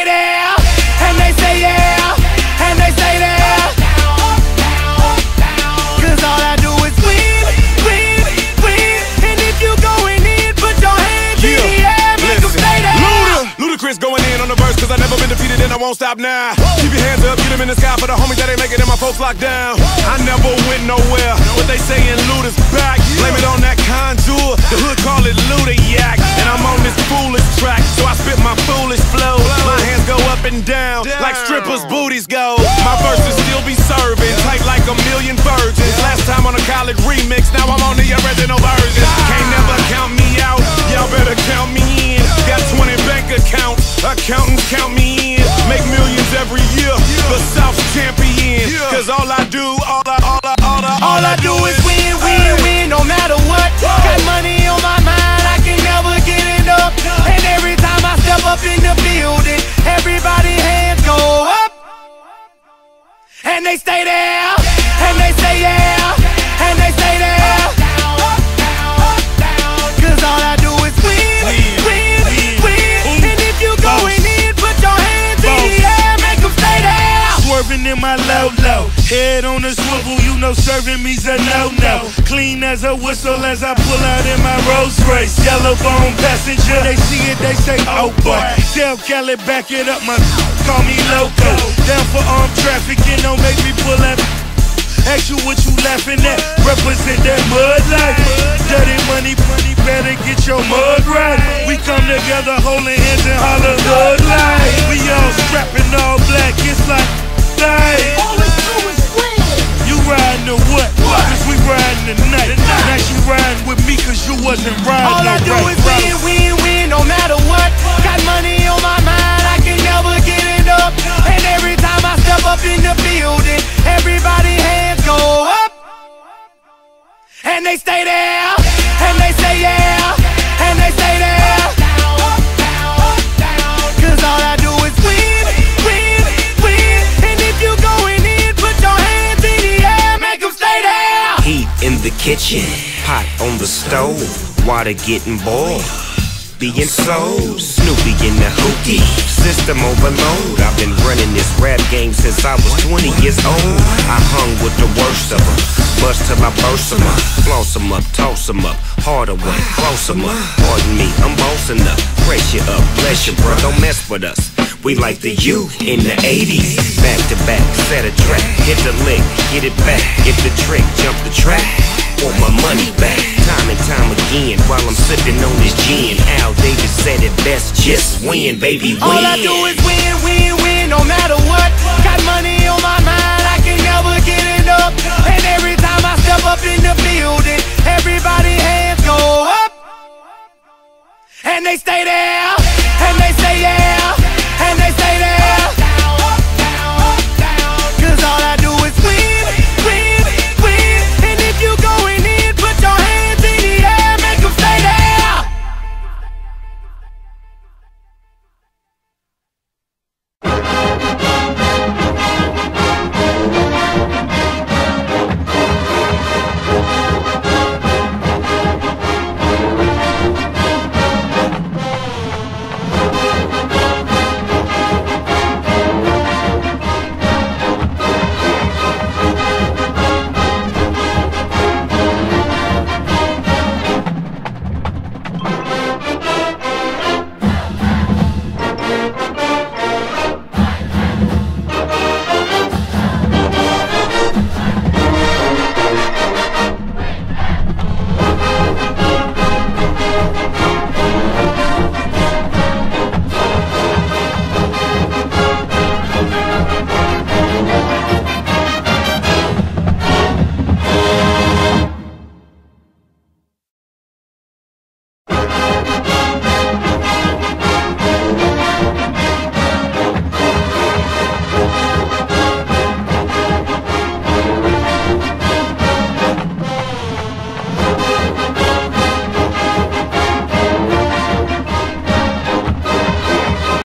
And they and they say yeah, and they say there. Cause all I do is win, win, win. And if you going in, put your hands in the air, make stay there. Luda, Ludacris going in on the verse, cause I never been defeated and I won't stop now. Keep your hands up, get them in the sky for the homies that ain't making it, and my folks locked down. I never went nowhere, but they saying Luda's back. Blame it on that Conjure, the hood call it Luda Yak. And I'm on this foolish track, so I spit my and down, like strippers' booties go. My verses still be serving, tight like a million virgins. Last time on a college remix, now I'm on the in my low low, head on a swivel, you know serving me's a no no. Clean as a whistle as I pull out in my Rolls Royce. Yellow bone passenger, they see it, they say, oh boy. Tell Kelly back it up, my call me loco. Down for armed trafficking, don't make me pull up. Ask you what you laughing at, represent that mud life. Dirty money, money, better get your mud right. We come together holding hands and holler hood life. Wasn't riding All I do right is win, win, win, no matter what. Got money on my mind, I can never get enough. And every time I step up in the building, everybody hands go up. And they stay there, kitchen, pot on the stove, water getting boiled. Being sold, Snoopy in the hootie, system overload. I've been running this rap game since I was 20 years old. I hung with the worst of them, bust till I burst them up, floss them up, toss them up, harder way, close them up. Pardon me, I'm bossing up, press you up, bless you, bro, don't mess with us. We like the U in the 80s, back to back, set a track, hit the lick, get it back, get the trick, jump the track. Want my money back, time and time again While I'm sipping on this gin Al Davis said it best, just win, baby, win All I do is win, win, win, no matter what. Got money on my mind, I can never get enough. And every time I step up in the building, everybody hands go up. And they stay there,